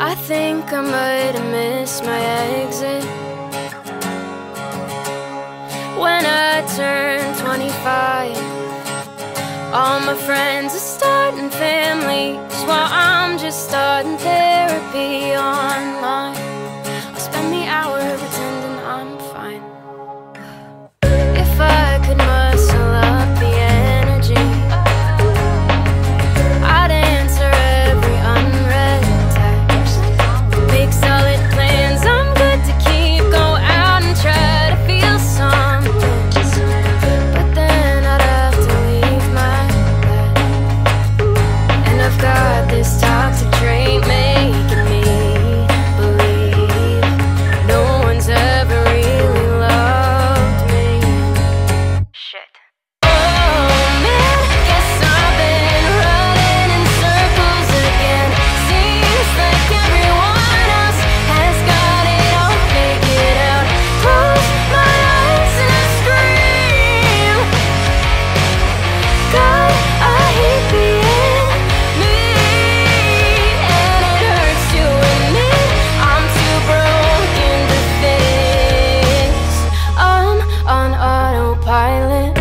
I think I might have missed my exit. When I turned 25 All my friends are starting families While I'm just starting therapy pilot